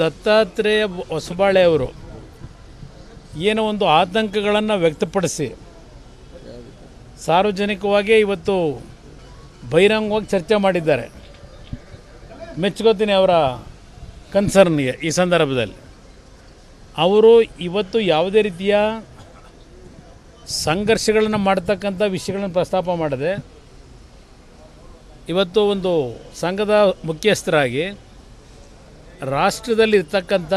ದತ್ತಾತ್ರೇಯ ಹೊಸಬಾಳೆಯವರು ಏನೋ ಒಂದು ಆತಂಕಗಳನ್ನು ವ್ಯಕ್ತಪಡಿಸಿ ಸಾರ್ವಜನಿಕವಾಗಿ ಇವತ್ತು ಬಹಿರಂಗವಾಗಿ ಚರ್ಚೆ ಮಾಡಿದ್ದಾರೆ. ಮೆಚ್ಕೋತೀನಿ ಅವರ ಕನ್ಸರ್ನ್ಗೆ ಈ ಸಂದರ್ಭದಲ್ಲಿ. ಅವರು ಇವತ್ತು ಯಾವುದೇ ರೀತಿಯ ಸಂಘರ್ಷಗಳನ್ನು ಮಾಡ್ತಕ್ಕಂಥ ವಿಷಯಗಳನ್ನು ಪ್ರಸ್ತಾಪ ಮಾಡಿದೆ, ಇವತ್ತು ಒಂದು ಸಂಘದ ಮುಖ್ಯಸ್ಥರಾಗಿ ರಾಷ್ಟ್ರದಲ್ಲಿ ಇರ್ತಕ್ಕಂಥ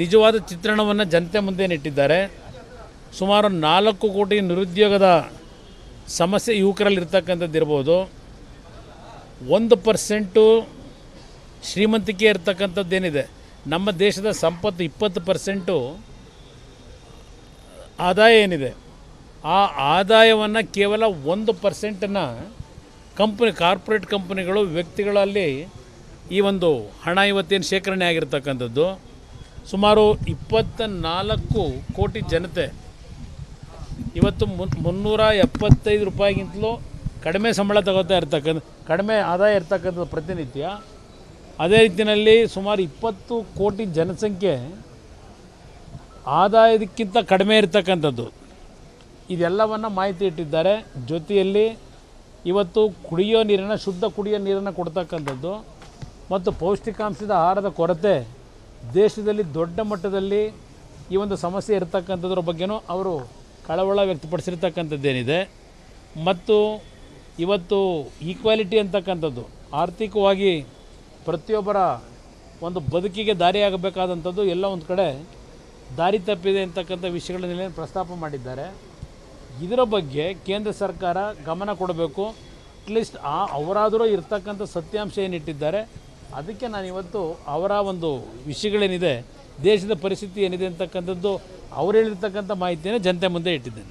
ನಿಜವಾದ ಚಿತ್ರಣವನ್ನು ಜನತೆ ಮುಂದೆ ನೆಟ್ಟಿದ್ದಾರೆ ಸುಮಾರು ನಾಲ್ಕು ಕೋಟಿ ನಿರುದ್ಯೋಗದ ಸಮಸ್ಯೆ ಯುವಕರಲ್ಲಿ ಇರ್ತಕ್ಕಂಥದ್ದು ಇರ್ಬೋದು. ಒಂದು ಪರ್ಸೆಂಟು ಶ್ರೀಮಂತಿಕೆ ಇರ್ತಕ್ಕಂಥದ್ದೇನಿದೆ ನಮ್ಮ ದೇಶದ ಸಂಪತ್ತು ಇಪ್ಪತ್ತು ಪರ್ಸೆಂಟು ಆದಾಯ ಏನಿದೆ. ಆ ಆದಾಯವನ್ನು ಕೇವಲ ಒಂದು ಪರ್ಸೆಂಟನ್ನು ಕಂಪ್ನಿ, ಕಾರ್ಪೊರೇಟ್ ಕಂಪ್ನಿಗಳು, ವ್ಯಕ್ತಿಗಳಲ್ಲಿ ಈ ಒಂದು ಹಣ ಇವತ್ತೇನು ಶೇಖರಣೆ ಆಗಿರ್ತಕ್ಕಂಥದ್ದು, ಸುಮಾರು ಇಪ್ಪತ್ತ ನಾಲ್ಕು ಕೋಟಿ ಜನತೆ ಇವತ್ತು ಮುನ್, ಮುನ್ನೂರ ಎಪ್ಪತ್ತೈದು ರೂಪಾಯಿಗಿಂತಲೂ ಕಡಿಮೆ ಸಂಬಳ ತಗೋತಾ ಇರ್ತಕ್ಕಂಥ, ಕಡಿಮೆ ಆದಾಯ ಇರ್ತಕ್ಕಂಥದ್ದು ಪ್ರತಿನಿತ್ಯ, ಅದೇ ರೀತಿಯಲ್ಲಿ ಸುಮಾರು ಇಪ್ಪತ್ತು ಕೋಟಿ ಜನಸಂಖ್ಯೆ ಆದಾಯದಕ್ಕಿಂತ ಕಡಿಮೆ ಇರತಕ್ಕಂಥದ್ದು. ಇದೆಲ್ಲವನ್ನು ಮಾಹಿತಿ ಇಟ್ಟಿದ್ದಾರೆ. ಜೊತೆಯಲ್ಲಿ ಇವತ್ತು ಕುಡಿಯೋ ನೀರನ್ನು, ಶುದ್ಧ ಕುಡಿಯೋ ನೀರನ್ನು ಕೊಡ್ತಕ್ಕಂಥದ್ದು. ಮತ್ತು ಪೌಷ್ಟಿಕಾಂಶದ ಆಹಾರದ ಕೊರತೆ ದೇಶದಲ್ಲಿ ದೊಡ್ಡ ಮಟ್ಟದಲ್ಲಿ ಈ ಒಂದು ಸಮಸ್ಯೆ ಇರತಕ್ಕಂಥದ್ರ ಬಗ್ಗೆನೂ ಅವರು ಕಳವಳ ವ್ಯಕ್ತಪಡಿಸಿರ್ತಕ್ಕಂಥದ್ದೇನಿದೆ. ಮತ್ತು ಇವತ್ತು ಈಕ್ವಾಲಿಟಿ ಅಂತಕ್ಕಂಥದ್ದು, ಆರ್ಥಿಕವಾಗಿ ಪ್ರತಿಯೊಬ್ಬರ ಒಂದು ಬದುಕಿಗೆ ದಾರಿಯಾಗಬೇಕಾದಂಥದ್ದು ಎಲ್ಲ ಒಂದು ಕಡೆ ದಾರಿ ತಪ್ಪಿದೆ ಅಂತಕ್ಕಂಥ ವಿಷಯಗಳನ್ನೆಲ್ಲ ಪ್ರಸ್ತಾಪ ಮಾಡಿದ್ದಾರೆ. ಇದರ ಬಗ್ಗೆ ಕೇಂದ್ರ ಸರ್ಕಾರ ಗಮನ ಕೊಡಬೇಕು. ಅಟ್ಲೀಸ್ಟ್ ಆ ಅವರಾದರೂ ಇರ್ತಕ್ಕಂಥ ಸತ್ಯಾಂಶ ಏನಿಟ್ಟಿದ್ದಾರೆ ಅದಕ್ಕೆ ನಾನು ಇವತ್ತು ಅವರ ಒಂದು ವಿಷಯಗಳೇನಿದೆ, ದೇಶದ ಪರಿಸ್ಥಿತಿ ಏನಿದೆ ಅಂತಕ್ಕಂಥದ್ದು, ಅವ್ರು ಹೇಳಿರ್ತಕ್ಕಂಥ ಮಾಹಿತಿಯನ್ನು ಜನತೆ ಮುಂದೆ ಇಟ್ಟಿದ್ದೇನೆ.